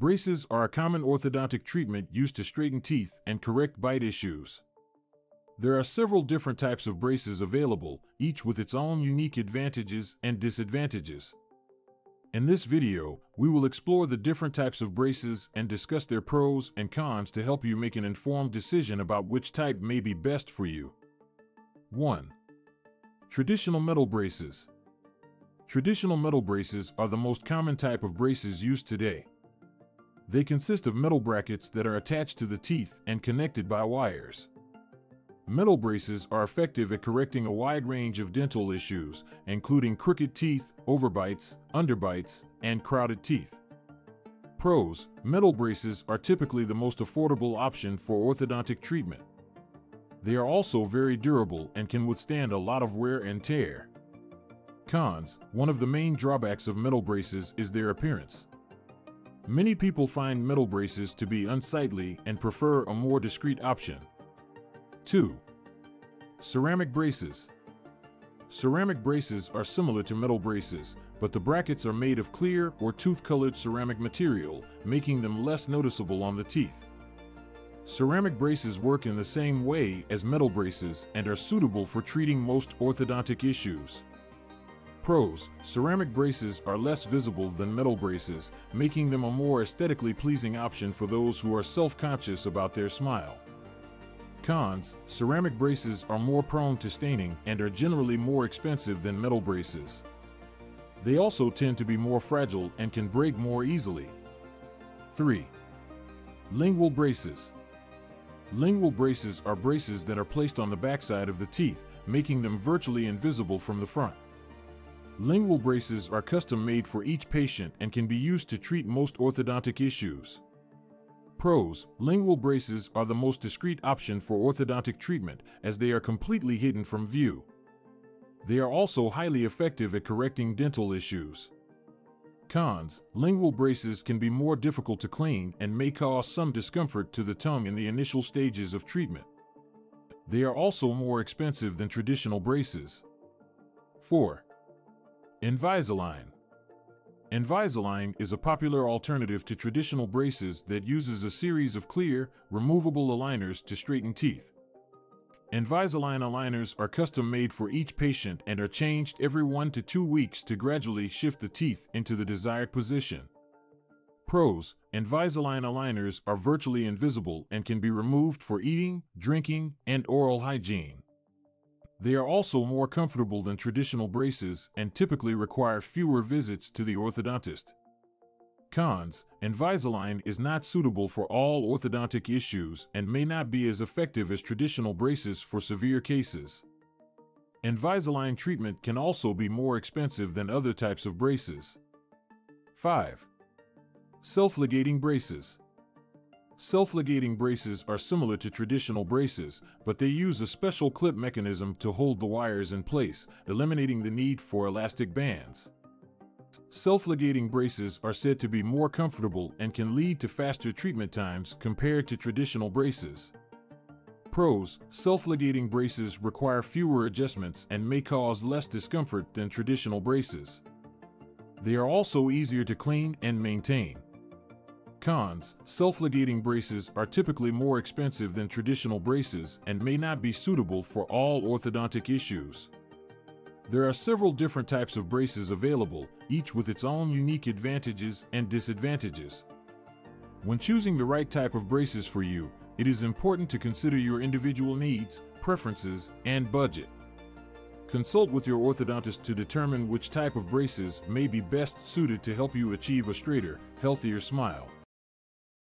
Braces are a common orthodontic treatment used to straighten teeth and correct bite issues. There are several different types of braces available, each with its own unique advantages and disadvantages. In this video, we will explore the different types of braces and discuss their pros and cons to help you make an informed decision about which type may be best for you. 1. Traditional metal braces. Traditional metal braces are the most common type of braces used today. They consist of metal brackets that are attached to the teeth and connected by wires. Metal braces are effective at correcting a wide range of dental issues, including crooked teeth, overbites, underbites, and crowded teeth. Pros Metal braces are typically the most affordable option for orthodontic treatment. They are also very durable and can withstand a lot of wear and tear. Cons One of the main drawbacks of metal braces is their appearance. Many people find metal braces to be unsightly and prefer a more discreet option. 2. Ceramic braces. Ceramic braces are similar to metal braces, but the brackets are made of clear or tooth-colored ceramic material, making them less noticeable on the teeth. Ceramic braces work in the same way as metal braces and are suitable for treating most orthodontic issues. Pros Ceramic braces are less visible than metal braces, making them a more aesthetically pleasing option for those who are self conscious about their smile. Cons Ceramic braces are more prone to staining and are generally more expensive than metal braces. They also tend to be more fragile and can break more easily. 3. Lingual braces. Lingual braces are braces that are placed on the backside of the teeth, making them virtually invisible from the front. Lingual braces are custom made for each patient and can be used to treat most orthodontic issues. Pros Lingual braces are the most discreet option for orthodontic treatment as they are completely hidden from view. They are also highly effective at correcting dental issues. Cons Lingual braces can be more difficult to clean and may cause some discomfort to the tongue in the initial stages of treatment. They are also more expensive than traditional braces. 4. Invisalign. Invisalign is a popular alternative to traditional braces that uses a series of clear, removable aligners to straighten teeth. Invisalign aligners are custom made for each patient and are changed every one to two weeks to gradually shift the teeth into the desired position. Pros Invisalign aligners are virtually invisible and can be removed for eating, drinking, and oral hygiene. They are also more comfortable than traditional braces and typically require fewer visits to the orthodontist. Cons Invisalign is not suitable for all orthodontic issues and may not be as effective as traditional braces for severe cases. Invisalign treatment can also be more expensive than other types of braces. 5. Self-ligating braces. Self-ligating braces are similar to traditional braces, but they use a special clip mechanism to hold the wires in place, eliminating the need for elastic bands. Self-ligating braces are said to be more comfortable and can lead to faster treatment times compared to traditional braces. Pros Self-ligating braces require fewer adjustments and may cause less discomfort than traditional braces. They are also easier to clean and maintain. Cons Self-ligating braces are typically more expensive than traditional braces and may not be suitable for all orthodontic issues. There are several different types of braces available, each with its own unique advantages and disadvantages. When choosing the right type of braces for you, it is important to consider your individual needs, preferences, and budget. Consult with your orthodontist to determine which type of braces may be best suited to help you achieve a straighter, healthier smile.